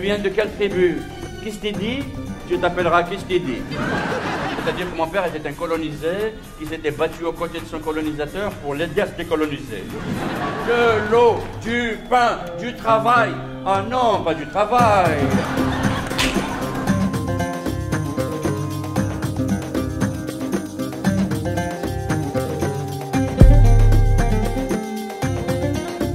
viens de quelle tribu? Kistidi Tu t'appelleras dit C'est-à-dire que mon père était un colonisé qui s'était battu aux côtés de son colonisateur pour l'aider à se décoloniser. De l'eau, du pain, du travail. Ah non, pas du travail.